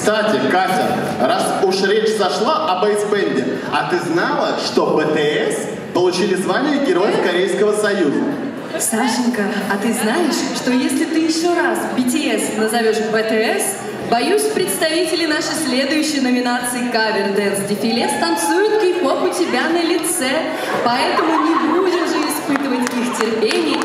Кстати, Катя, раз уж речь зашла о бойз-бэнде, а ты знала, что BTS получили звание Героев Корейского Союза? Сашенька, а ты знаешь, что если ты еще раз BTS назовешь BTS, боюсь, представители нашей следующей номинации cover dance дефиле станцуют кей-поп у тебя на лице, поэтому не будем же испытывать их терпение